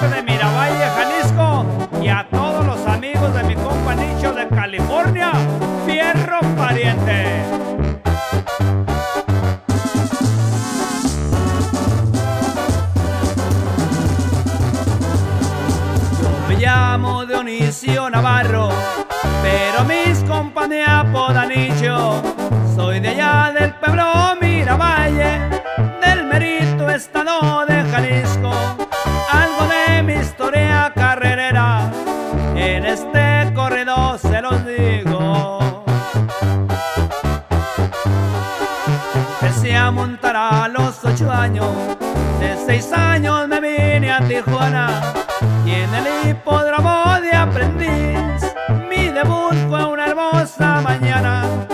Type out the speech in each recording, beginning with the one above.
de Miravalle, Jalisco y a todos los amigos de mi compa Nicho de California, fierro pariente. Yo me llamo Dionisio Navarro, pero mis compas me apodan. Soy de allá del pueblo Miravalle, en este corrido se los digo. Empecé a montar a los ocho años, de seis años me vine a Tijuana y en el hipódromo de aprendiz mi debut fue una hermosa mañana.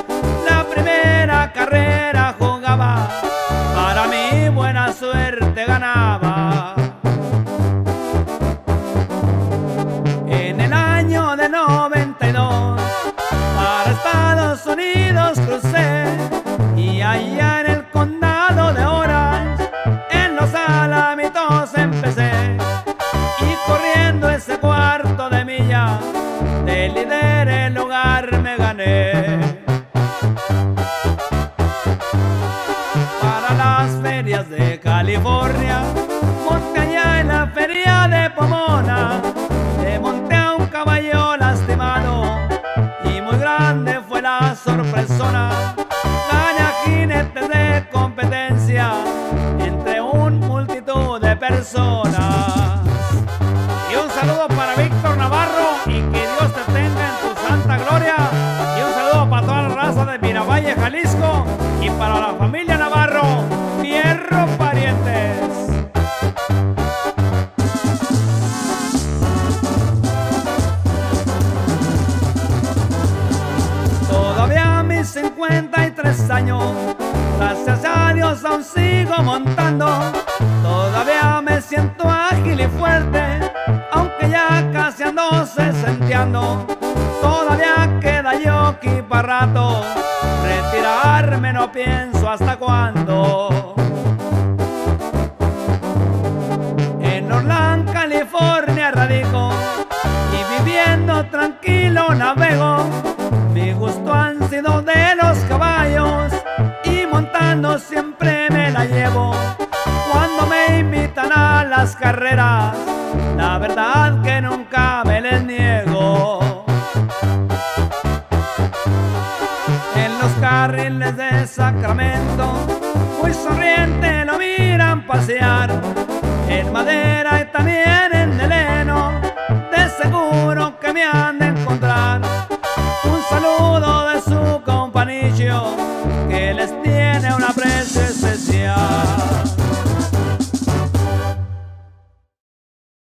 Personas y un saludo para Víctor Navarro y que Dios te tenga en tu santa gloria. Y un saludo para toda la raza de Miravalle, Jalisco y para la familia Navarro, fierro parientes. Todavía a mis 53 años, gracias a Dios aún sigo montando. Todavía queda yo aquí para rato, retirarme no pienso hasta cuándo. La verdad que nunca me les niego. En los carriles de Sacramento, muy sonriente lo miran pasear. En madera y también en Deleno, de seguro que me han de encontrar.